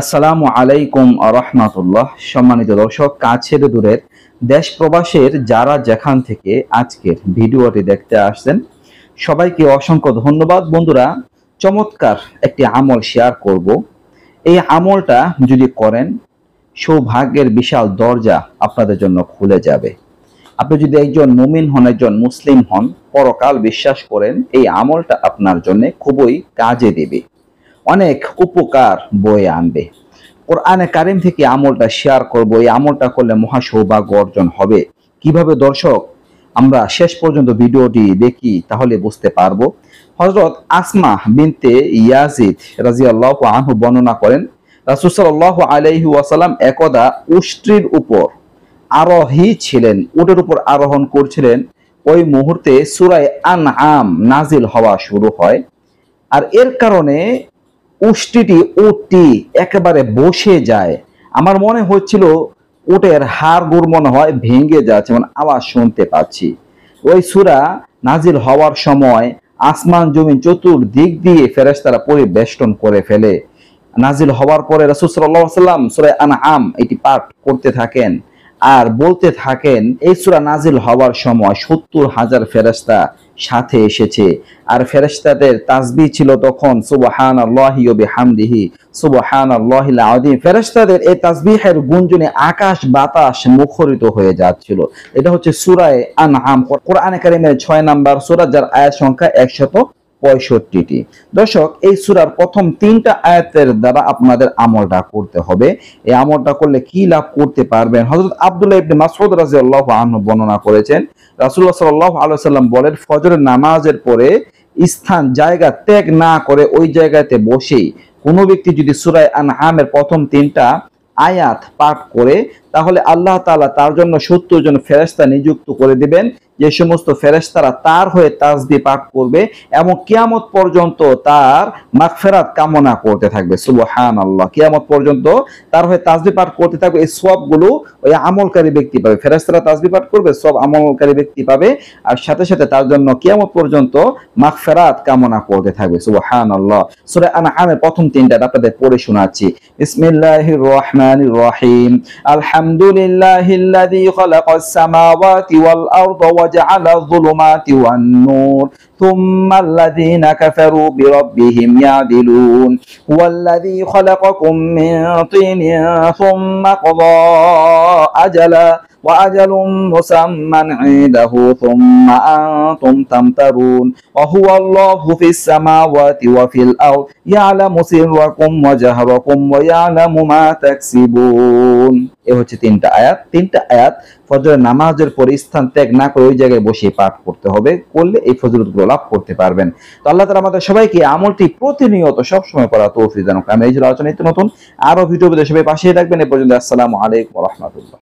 আসসালামু আলাইকুম রহমাতুল্লাহ। সম্মানিত দর্শক, কাছের দূরের দেশ প্রবাসের যারা যেখান থেকে আজকের ভিডিওটি দেখতে আসছেন, সবাইকে অসংখ্য ধন্যবাদ। বন্ধুরা, চমৎকার একটি আমল শেয়ার করব। এই আমলটা যদি করেন, সৌভাগ্যের বিশাল দরজা আপনাদের জন্য খুলে যাবে। আপনি যদি একজন মুমিন হন, একজন মুসলিম হন, পরকাল বিশ্বাস করেন, এই আমলটা আপনার জন্য খুবই কাজে দেবে। অনেক উপকার বয়ে আনবে। কোরআনে কারিম থেকে আমলটা শেয়ার করব, এই আমলটা করলে মহা সৌভাগ্য অর্জন হবে। কীভাবে দর্শক? আমরা শেষ পর্যন্ত ভিডিওটি দেখি, তাহলে বুঝতে পারব। হজরত আসমা বিনতে ইয়াজিদ রাজিয়াল্লাহ আনহু বর্ণনা করেন, রাসূল সাল্লাল্লাহু আলাইহি ওয়াসাল্লাম একদা উষ্ট্রির উপর আরোহী ছিলেন, উটের উপর আরোহণ করছিলেন। ওই মুহূর্তে সুরায় আন আম নাজিল হওয়া শুরু হয়। আর এর কারণে উষ্টিটি উটটি একেবারে বসে যায়। আমার মনে হচ্ছিল উটের হাড় গুড় মনে হয়, ভেঙে যাচ্ছে মানে আওয়াজ শুনতে পাচ্ছি। ওই সুরা নাজিল হওয়ার সময় আসমান জমিন চতুর্দিক দিয়ে ফেরেশতারা পরিবেষ্টন করে ফেলে। নাজিল হওয়ার পরে রাসূল আলাইহি সাল্লাম সূরা আনআম এটি পাঠ করতে থাকেন আর বলতে থাকেন, এই সূরা নাজিল হওয়ার সময় সত্তর হাজার ফেরেশতা সাথে এসেছে। আর ফেরেস্তাদের তাজবি ছিল তখন, সুবহানাল্লাহি আল্লাহামদিহি সুবহান আদিম ফেরেস্তাদের এই তাসবিহের গুঞ্জনে আকাশ বাতাস মুখরিত হয়ে যাচ্ছিল। এটা হচ্ছে সুরায় আনহাম কোরআনে কারিমের ছয় নাম্বার সূরা, যার আয়াত সংখ্যা 100 পঁয়ষট্টিটি। দর্শক, এই সুরার প্রথম তিনটা আয়াতের দ্বারা আপনাদের আমলটা করতে হবে। এই আমলটা করলে কি লাভ করতে পারবেন? হজরত আব্দুল্লাহ ইবনে মাসউদ রাদিয়াল্লাহু আনহু বর্ণনা করেছেন, রাসূলুল্লাহ সাল্লাল্লাহু আলাইহি সাল্লাম বলেন, ফজরের নামাজের পরে স্থান, জায়গা ত্যাগ না করে ওই জায়গাতে বসেই কোনো ব্যক্তি যদি সূরা আনআমের প্রথম তিনটা আয়াত পাঠ করে, তাহলে আল্লাহ তাআলা তার জন্য সত্তর জন ফেরেশতা নিযুক্ত করে দিবেন। যে সমস্ত ফেরেশতারা তার হয়ে তাসবিহ পাঠ করবে এবং কিয়ামত পর্যন্ত তার মাগফিরাত কামনা করতে থাকবে। সুবহানাল্লাহ। কিয়ামত পর্যন্ত তার হয়ে তাসবিহ পাঠ করতে থাকবে। এই সবগুলো ওই আমলকারী ব্যক্তি পাবে। ফেরেশতারা তাসবিহ পাঠ করবে, সব আমলকারী ব্যক্তি পাবে। আর সাথে সাথে তার জন্য কিয়ামত পর্যন্ত মাগফিরাত কামনা করতে থাকবে। সুবহানাল্লাহ। সূরা আনআমের প্রথম তিনটা আপনাদের পড়ে শোনাচ্ছি। বিসমিল্লাহির রহমানির রহিম। আরদা وجعل الظلمات والنور. ثم الذين كفروا بربهم يعدلون. هو الذي خلقكم من طين ثم قضى أجلا. وأجل مسمى عنده ثم أنتم تمترون وهو الله في السماوات وفي الأرض يعلم سركم وجهركم ويعلم ما تكسبون এ হচ্ছে তিনটা আয়াত তিনটা আয়াত ফজরের নামাজের পরে স্থান ত্যাগ না করে ওই জায়গায় বসে পাঠ করতে হবে করলে এই ফজরতগুলো লাভ করতে পারবেন তো আল্লাহ তালা আমাদের সবাইকে আমলটি প্রতিনিয়ত সবসময় করা তৌফিক দান আমি এই ছিল আলোচনা নতুন আরো ভিডিও সবাই পাশে থাকবেন এ পর্যন্ত আসসালামু আলাইকুম রহমতুল্লাহ